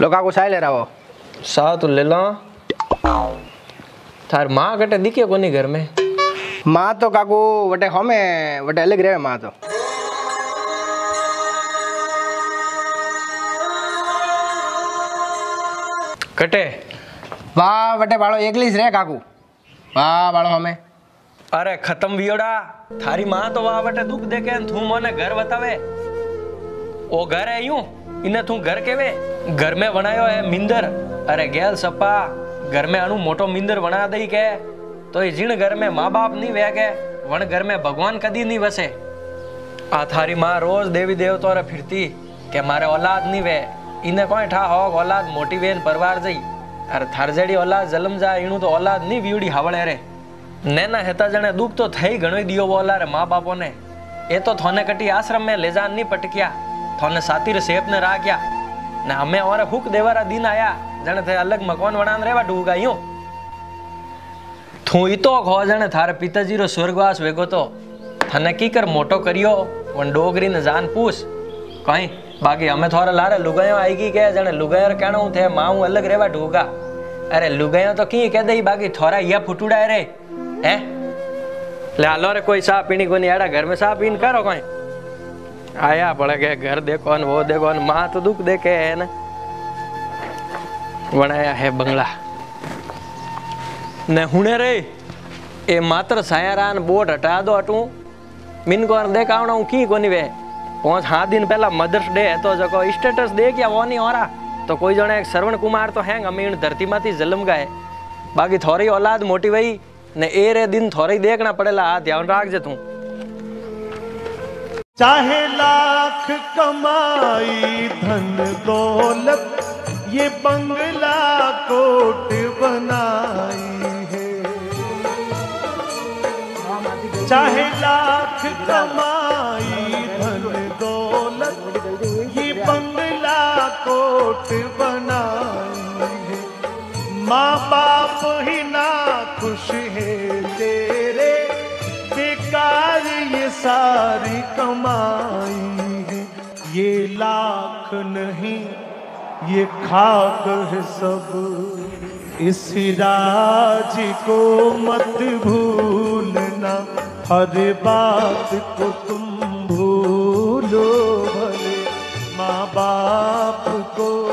लो काकू चाय ले रहा हो? सा तो ले लो। थार माँ कटे दिखे कोनी घर में? माँ तो काकू वटे होमे वटे अलग रहे माँ तो। कटे वाह वटे बाळो एकली रे काकू। वाह बाळो होमे। अरे खत्म वियोड़ा थारी माँ तो वहाँ बटे दुख देखे तू मोने घर बतावे। ઓ ઘર આયું? ઇને તું ઘર કેવે? ઘર મેં વણાયો હે મિંદર. અરે ગેલ સપ્પા, ઘર મેં આનું મોટો મિંદર વણા દઈ કે. તો એ જીણ ઘર મેં મા બાપ નહીં વે કે, વણ ઘર મેં ભગવાન કદી નહીં વસે. આ થારી માં રોજ દેવી દેવતો રે ફિરતી કે મારે ઓલાદ નહીં વે ઇને કોઈ ઠા હોગ ઓલાદ મોટી વેન પરવાર જઈ. અરે થારજેડી ઓલાદ જલમ જા, ઈણું તો ઓલાદ નહીં વીવડી હાવળે રે. નેના હેતા જણે દુઃખ તો થઈ ઘણોય દિયો બોલા રે મા બાપોને. એ તો થોને કટી આશ્રમ મેં લેજાન નહીં પટક્યા. थोने साथी रे सेफ़ ने रा क्या ने हमें और हुक देवारा दिन आया। जने थे अलग मकान बनान रेवा डूगा यूँ थू इतो घो जने थारे पिताजी रो स्वर्गवास वेगो तो। थने की कर मोटो करियो वन डोगरी ने जान पूछ कहीं, बाकी हमें थोड़ा लारे लुगायो आएगी क्या जने लुगायर कहना थे माँ अलग रेवा डूगा अरे लुगायो तो की कह दही बाकी थोड़ा यह फुटुड़ा रे। ए ले आलो रे, कोई साहब पीनी को नहीं घर में साहब पीन करो कहीं। आया पड़े घर देखो न वो देखो न, माँ तो दुख देखे है न। बनाया है बंगला। ने हुने रे, ए मात्र सायारान बोर्ड हटा दो हटू। मिन को देखावना हूँ की कोनी वे। पाँच हाथ दिन पहला मदर्स डे है तो जको स्टेटस दे क्या वो नहीं हो रहा तो कोई जने एक श्रवण कुमार तो है अमीन धरती माथी जलम गए। बाकी थोड़ी औलाद मोटी वही, ने ए रे दिन थोड़ी देखना चाहे लाख कमाई, धन दौलत, ये बंगला कोट बनाई है। चाहे लाख कमाई, धन दौलत, ये बंगला कोट बनाई है। माँ बाप ही ना खुश है। सारी कमाई है। ये लाख नहीं, ये खाक है सब। इस राज को मत भूलना, हर बात को तुम भूलो भले। माँ बाप को